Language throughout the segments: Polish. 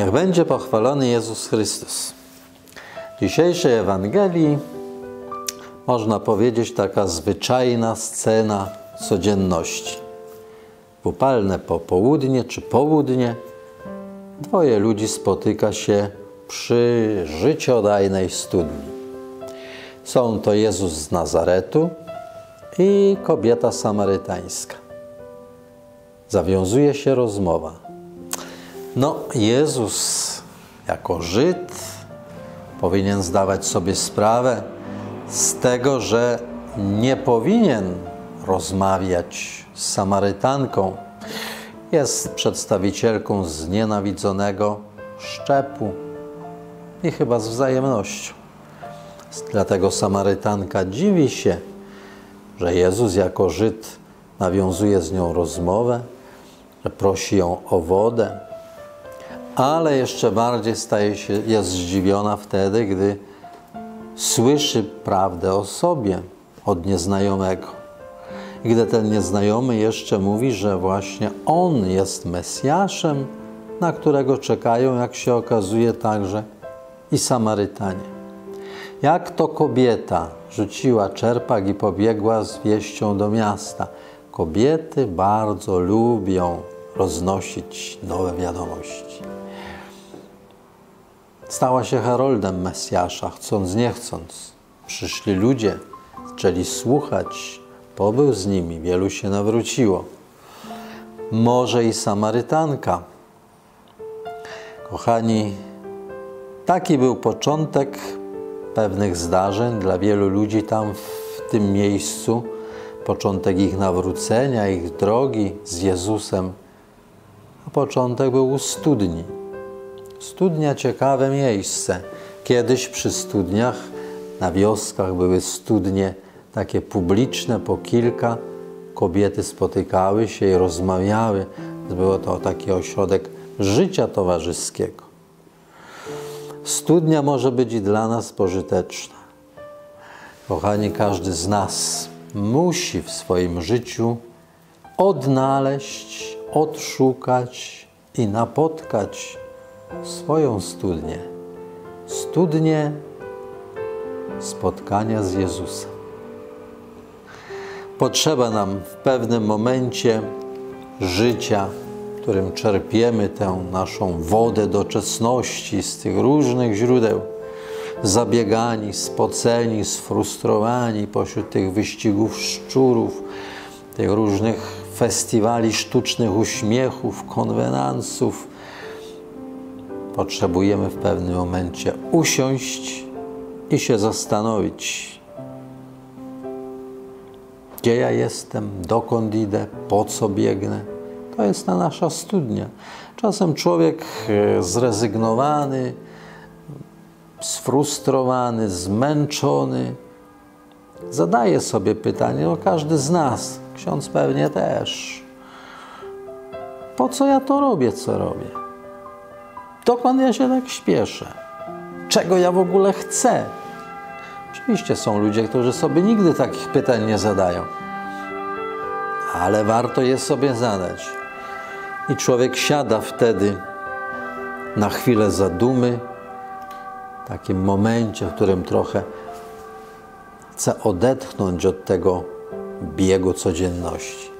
Niech będzie pochwalony Jezus Chrystus. W dzisiejszej Ewangelii można powiedzieć taka zwyczajna scena codzienności. W upalne popołudnie czy południe dwoje ludzi spotyka się przy życiodajnej studni. Są to Jezus z Nazaretu i kobieta samarytańska. Zawiązuje się rozmowa. No, Jezus jako Żyd powinien zdawać sobie sprawę z tego, że nie powinien rozmawiać z Samarytanką. Jest przedstawicielką znienawidzonego szczepu i chyba z wzajemnością. Dlatego Samarytanka dziwi się, że Jezus jako Żyd nawiązuje z nią rozmowę, że prosi ją o wodę, ale jeszcze bardziej staje się, jest zdziwiona wtedy, gdy słyszy prawdę o sobie od nieznajomego. I gdy ten nieznajomy jeszcze mówi, że właśnie on jest Mesjaszem, na którego czekają, jak się okazuje, także i Samarytanie. Jak to kobieta rzuciła czerpak i pobiegła z wieścią do miasta. Kobiety bardzo lubią roznosić nowe wiadomości. Stała się heroldem Mesjasza, chcąc nie chcąc. Przyszli ludzie, zaczęli słuchać, pobył z nimi, wielu się nawróciło. Może i Samarytanka. Kochani, taki był początek pewnych zdarzeń dla wielu ludzi tam w tym miejscu, początek ich nawrócenia, ich drogi z Jezusem, a początek był u studni. Studnia ciekawe miejsce. Kiedyś przy studniach na wioskach były studnie takie publiczne, po kilka. Kobiety spotykały się i rozmawiały. Było to taki ośrodek życia towarzyskiego. Studnia może być i dla nas pożyteczna. Kochani, każdy z nas musi w swoim życiu odnaleźć, odszukać i napotkać swoją studnię. Studnię spotkania z Jezusem. Potrzeba nam w pewnym momencie życia którym czerpiemy tę naszą wodę doczesności z tych różnych źródeł, zabiegani, spoceni, sfrustrowani pośród tych wyścigów szczurów, tych różnych festiwali sztucznych uśmiechów, konwenansów, potrzebujemy w pewnym momencie usiąść i się zastanowić, gdzie ja jestem, dokąd idę, po co biegnę to jest ta nasza studnia. Czasem człowiek e, zrezygnowany, sfrustrowany, zmęczony, zadaje sobie pytanie, no każdy z nas, ksiądz pewnie też, po co ja to robię, co robię? Dokąd ja się tak śpieszę? Czego ja w ogóle chcę? Oczywiście są ludzie, którzy sobie nigdy takich pytań nie zadają, ale warto je sobie zadać. I człowiek siada wtedy na chwilę zadumy, w takim momencie, w którym trochę chce odetchnąć od tego biegu codzienności.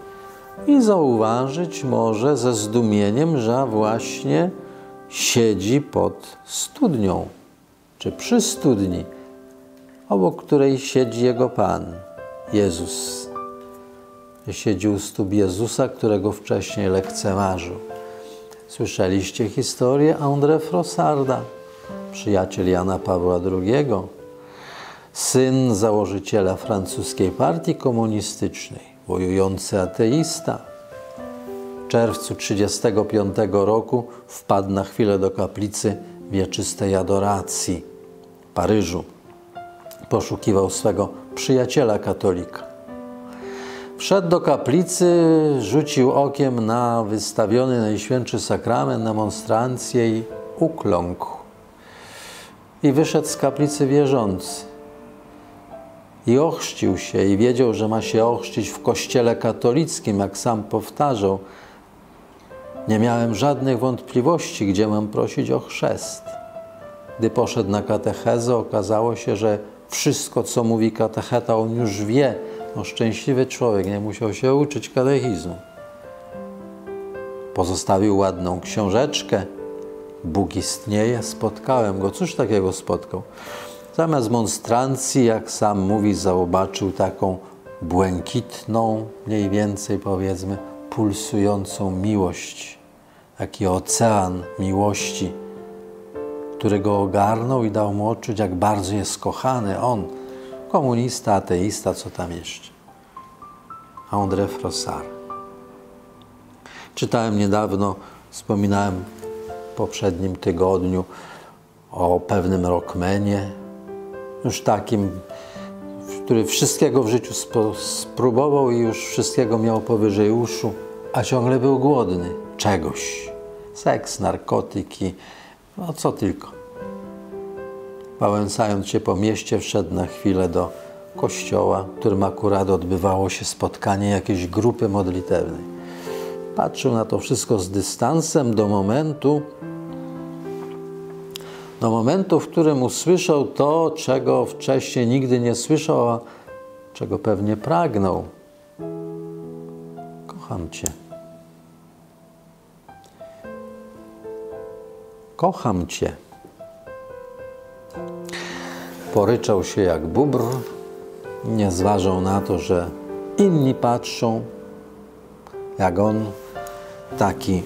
I zauważyć może ze zdumieniem, że właśnie siedzi pod studnią, czy przy studni, obok której siedzi jego Pan, Jezus siedzi u stóp Jezusa, którego wcześniej lekceważył. Słyszeliście historię André Frossarda, przyjaciel Jana Pawła II, syn założyciela francuskiej partii komunistycznej, wojujący ateista. Czerwcu 1935 roku wpadł na chwilę do kaplicy wieczystej adoracji w Paryżu. Poszukiwał swego przyjaciela katolika. Wszedł do kaplicy, rzucił okiem na wystawiony Najświętszy Sakrament, na monstrancję i ukląkł. I wyszedł z kaplicy wierzący. I ochrzcił się i wiedział, że ma się ochrzcić w kościele katolickim, jak sam powtarzał. Nie miałem żadnych wątpliwości, gdzie mam prosić o chrzest. Gdy poszedł na katechezę, okazało się, że wszystko, co mówi katecheta, on już wie. No, szczęśliwy człowiek, nie musiał się uczyć katechizmu. Pozostawił ładną książeczkę. Bóg istnieje, spotkałem go. Cóż takiego spotkał? Zamiast monstrancji, jak sam mówi, zobaczył taką błękitną, mniej więcej powiedzmy, pulsującą miłość. Taki ocean miłości, który go ogarnął i dał mu odczuć, jak bardzo jest kochany. On, komunista, ateista, co tam jeszcze. André Frossard. Czytałem niedawno, wspominałem w poprzednim tygodniu o pewnym rockmenie, już takim, który wszystkiego w życiu spróbował i już wszystkiego miał powyżej uszu, a ciągle był głodny czegoś. Seks, narkotyki, no co tylko. Wałęsając się po mieście, wszedł na chwilę do kościoła, w którym akurat odbywało się spotkanie jakiejś grupy modlitewnej. Patrzył na to wszystko z dystansem do momentu, do momentu, w którym usłyszał to, czego wcześniej nigdy nie słyszał, a czego pewnie pragnął. Kocham Cię. Kocham Cię. Poryczał się jak bubr, nie zważał na to, że inni patrzą, jak on, taki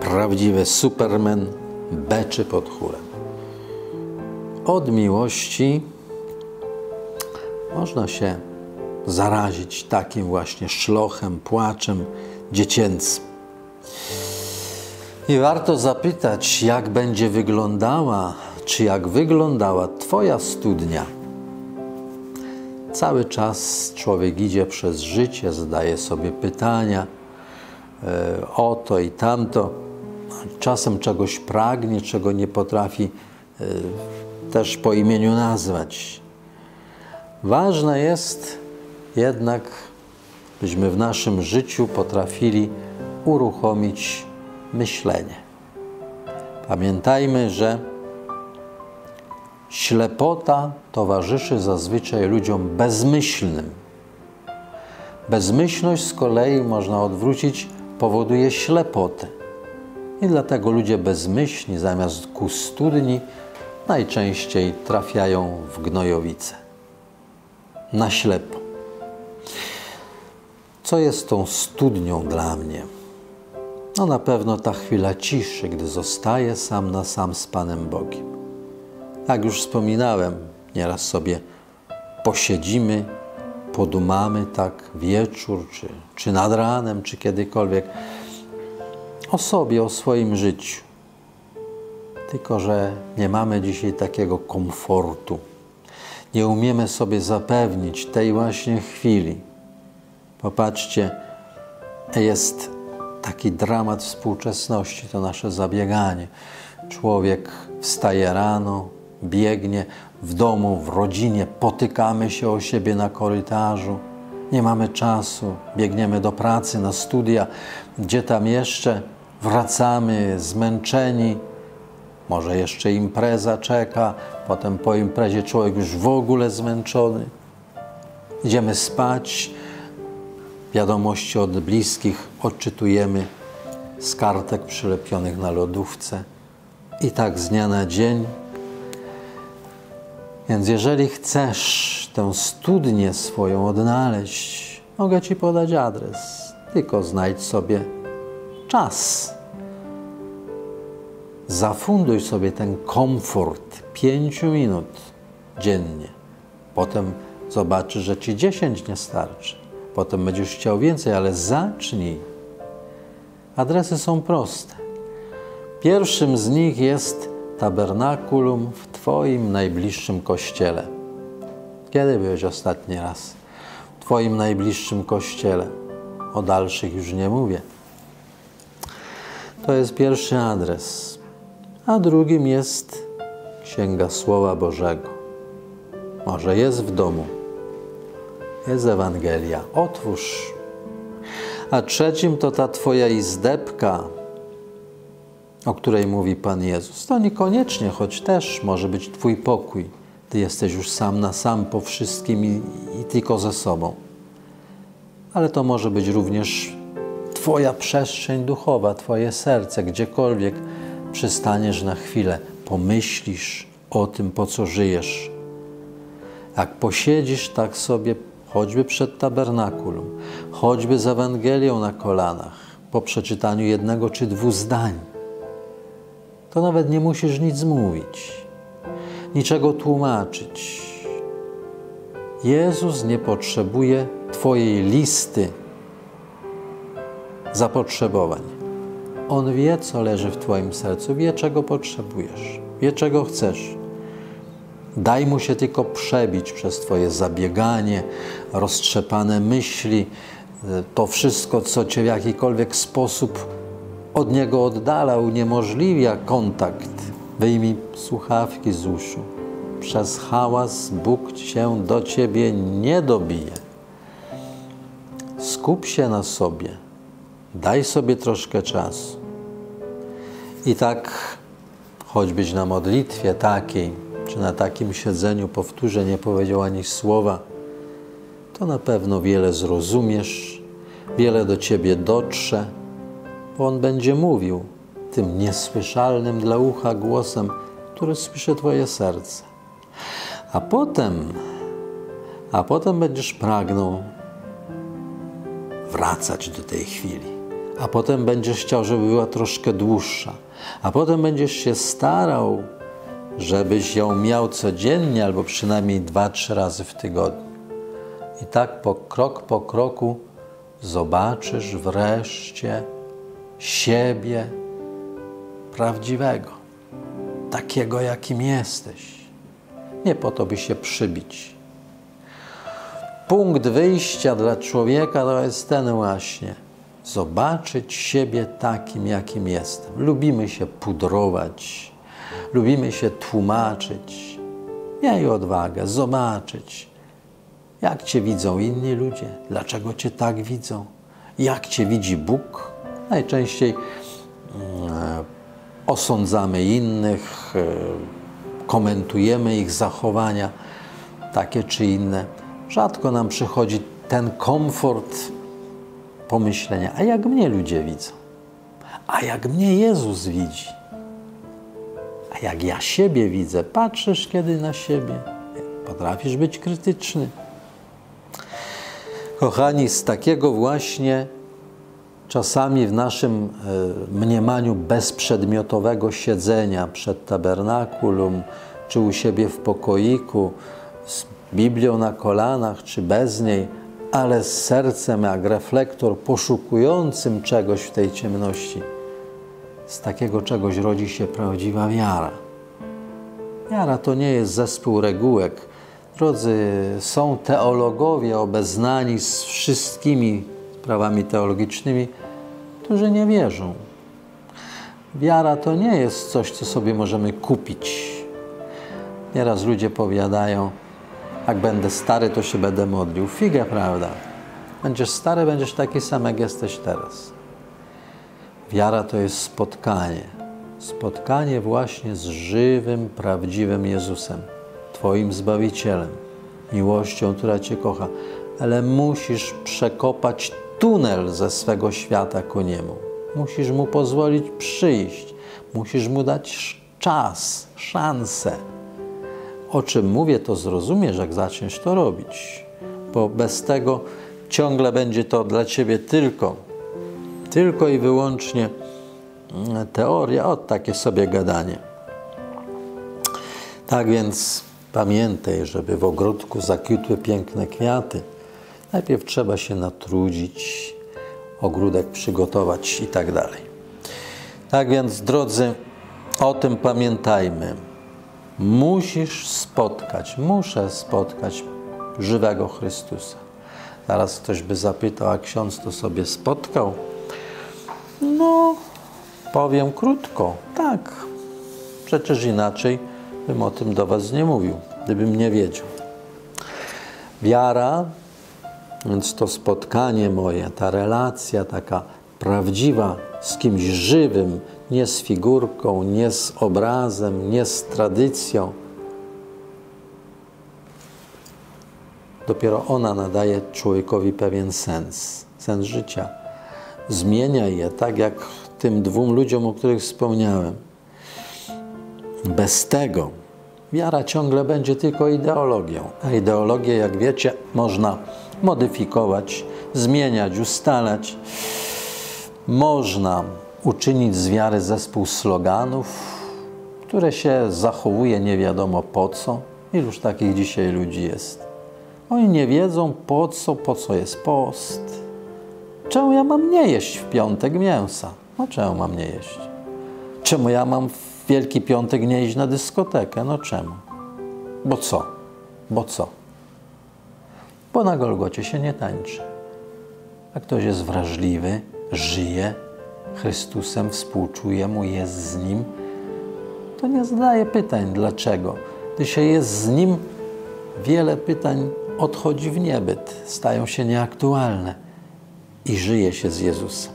prawdziwy superman, beczy pod chórem. Od miłości można się zarazić takim właśnie szlochem, płaczem dziecięcym. I warto zapytać, jak będzie wyglądała, czy jak wyglądała Twoja studnia. Cały czas człowiek idzie przez życie, zadaje sobie pytania e, o to i tamto. Czasem czegoś pragnie, czego nie potrafi też po imieniu nazwać. Ważne jest jednak, byśmy w naszym życiu potrafili uruchomić myślenie. Pamiętajmy, że ślepota towarzyszy zazwyczaj ludziom bezmyślnym. Bezmyślność z kolei można odwrócić, powoduje ślepotę. I dlatego ludzie bezmyślni zamiast ku studni najczęściej trafiają w gnojowice. Na ślepo. Co jest tą studnią dla mnie? No na pewno ta chwila ciszy, gdy zostaję sam na sam z Panem Bogiem. Jak już wspominałem, nieraz sobie posiedzimy, podumamy tak wieczór, czy, czy nad ranem, czy kiedykolwiek o sobie, o swoim życiu. Tylko, że nie mamy dzisiaj takiego komfortu. Nie umiemy sobie zapewnić tej właśnie chwili. Popatrzcie, jest taki dramat współczesności, to nasze zabieganie. Człowiek wstaje rano, biegnie w domu, w rodzinie, potykamy się o siebie na korytarzu. Nie mamy czasu, biegniemy do pracy, na studia, gdzie tam jeszcze wracamy zmęczeni, może jeszcze impreza czeka, potem po imprezie człowiek już w ogóle zmęczony. Idziemy spać, wiadomości od bliskich odczytujemy z kartek przylepionych na lodówce. I tak z dnia na dzień. Więc jeżeli chcesz tę studnię swoją odnaleźć, mogę Ci podać adres. Tylko znajdź sobie czas zafunduj sobie ten komfort pięciu minut dziennie. Potem zobaczysz, że ci dziesięć nie starczy. Potem będziesz chciał więcej, ale zacznij. Adresy są proste. Pierwszym z nich jest tabernakulum w Twoim najbliższym kościele. Kiedy byłeś ostatni raz w Twoim najbliższym kościele? O dalszych już nie mówię. To jest pierwszy adres a drugim jest Księga Słowa Bożego. Może jest w domu, jest Ewangelia. Otwórz. A trzecim to ta Twoja izdebka, o której mówi Pan Jezus. To niekoniecznie, choć też może być Twój pokój. Ty jesteś już sam na sam po wszystkim i, i tylko ze sobą. Ale to może być również Twoja przestrzeń duchowa, Twoje serce, gdziekolwiek przystaniesz na chwilę, pomyślisz o tym, po co żyjesz. Jak posiedzisz tak sobie, choćby przed tabernakulum, choćby z Ewangelią na kolanach, po przeczytaniu jednego czy dwóch zdań, to nawet nie musisz nic mówić, niczego tłumaczyć. Jezus nie potrzebuje Twojej listy zapotrzebowań. On wie, co leży w Twoim sercu, wie, czego potrzebujesz, wie, czego chcesz. Daj mu się tylko przebić przez Twoje zabieganie, roztrzepane myśli, to wszystko, co Cię w jakikolwiek sposób od Niego oddala, uniemożliwia kontakt. Wyjmij słuchawki z uszu. Przez hałas Bóg się do Ciebie nie dobije. Skup się na sobie. Daj sobie troszkę czasu. I tak, choćbyś na modlitwie takiej, czy na takim siedzeniu powtórzę, nie powiedział ani słowa, to na pewno wiele zrozumiesz, wiele do ciebie dotrze, bo on będzie mówił tym niesłyszalnym dla ucha głosem, który słyszy Twoje serce. A potem, a potem będziesz pragnął wracać do tej chwili. A potem będziesz chciał, żeby była troszkę dłuższa. A potem będziesz się starał, żebyś ją miał codziennie albo przynajmniej dwa, trzy razy w tygodniu. I tak po krok po kroku zobaczysz wreszcie siebie prawdziwego, takiego jakim jesteś. Nie po to, by się przybić. Punkt wyjścia dla człowieka to jest ten właśnie. Zobaczyć siebie takim, jakim jestem. Lubimy się pudrować, lubimy się tłumaczyć. Miej odwagę zobaczyć, jak Cię widzą inni ludzie, dlaczego Cię tak widzą, jak Cię widzi Bóg. Najczęściej mm, osądzamy innych, e, komentujemy ich zachowania, takie czy inne. Rzadko nam przychodzi ten komfort pomyślenia, a jak mnie ludzie widzą, a jak mnie Jezus widzi, a jak ja siebie widzę, patrzysz kiedy na siebie, potrafisz być krytyczny. Kochani, z takiego właśnie czasami w naszym e, mniemaniu bezprzedmiotowego siedzenia przed tabernakulum, czy u siebie w pokoiku, z Biblią na kolanach, czy bez niej, ale z sercem jak reflektor poszukującym czegoś w tej ciemności. Z takiego czegoś rodzi się prawdziwa wiara. Wiara to nie jest zespół regułek. Drodzy, są teologowie obeznani z wszystkimi sprawami teologicznymi, którzy nie wierzą. Wiara to nie jest coś, co sobie możemy kupić. Nieraz ludzie powiadają, jak będę stary, to się będę modlił. Figa, prawda? Będziesz stary, będziesz taki sam, jak jesteś teraz. Wiara to jest spotkanie. Spotkanie właśnie z żywym, prawdziwym Jezusem, Twoim Zbawicielem, miłością, która Cię kocha. Ale musisz przekopać tunel ze swego świata ku Niemu. Musisz Mu pozwolić przyjść. Musisz Mu dać czas, szansę o czym mówię, to zrozumiesz, jak zaczniesz to robić, bo bez tego ciągle będzie to dla ciebie tylko, tylko i wyłącznie mm, teoria, od takie sobie gadanie. Tak więc pamiętaj, żeby w ogródku zakwitły piękne kwiaty, najpierw trzeba się natrudzić, ogródek przygotować i tak dalej. Tak więc, drodzy, o tym pamiętajmy. Musisz spotkać, muszę spotkać żywego Chrystusa. Zaraz ktoś by zapytał, a ksiądz to sobie spotkał? No, powiem krótko, tak. Przecież inaczej bym o tym do Was nie mówił, gdybym nie wiedział. Wiara, więc to spotkanie moje, ta relacja taka prawdziwa z kimś żywym, nie z figurką, nie z obrazem, nie z tradycją. Dopiero ona nadaje człowiekowi pewien sens, sens życia. Zmienia je, tak jak tym dwóm ludziom, o których wspomniałem. Bez tego wiara ciągle będzie tylko ideologią. A ideologię, jak wiecie, można modyfikować, zmieniać, ustalać. Można uczynić z wiary zespół sloganów, które się zachowuje nie wiadomo po co. Iluż takich dzisiaj ludzi jest? Oni nie wiedzą po co, po co jest post. Czemu ja mam nie jeść w piątek mięsa? No czemu mam nie jeść? Czemu ja mam w Wielki Piątek nie iść na dyskotekę? No czemu? Bo co? Bo co? Bo na Golgocie się nie tańczy. A ktoś jest wrażliwy, żyje Chrystusem, współczuje Mu, jest z Nim, to nie zadaje pytań dlaczego. Gdy się jest z Nim, wiele pytań odchodzi w niebyt, stają się nieaktualne i żyje się z Jezusem.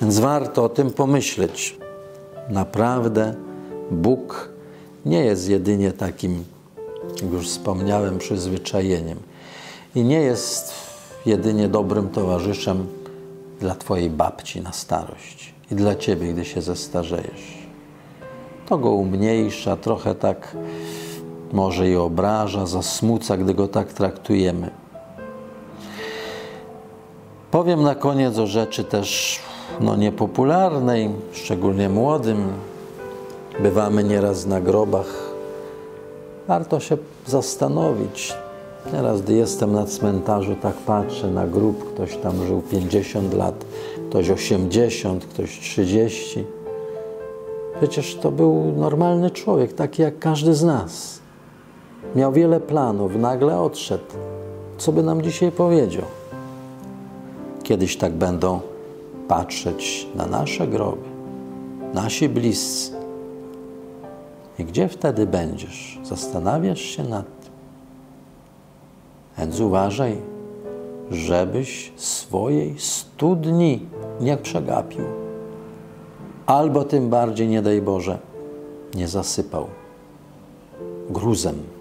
Więc warto o tym pomyśleć. Naprawdę Bóg nie jest jedynie takim, jak już wspomniałem, przyzwyczajeniem i nie jest jedynie dobrym towarzyszem dla Twojej babci na starość i dla Ciebie, gdy się zestarzejesz. To go umniejsza, trochę tak może i obraża, zasmuca, gdy go tak traktujemy. Powiem na koniec o rzeczy też no, niepopularnej, szczególnie młodym. Bywamy nieraz na grobach. Warto się zastanowić. Teraz, gdy jestem na cmentarzu, tak patrzę na grób, ktoś tam żył 50 lat, ktoś 80, ktoś 30. Przecież to był normalny człowiek, taki jak każdy z nas. Miał wiele planów, nagle odszedł. Co by nam dzisiaj powiedział? Kiedyś tak będą patrzeć na nasze groby, nasi bliscy. I gdzie wtedy będziesz? Zastanawiasz się nad. Więc uważaj, żebyś swojej studni nie przegapił. Albo tym bardziej, nie daj Boże, nie zasypał gruzem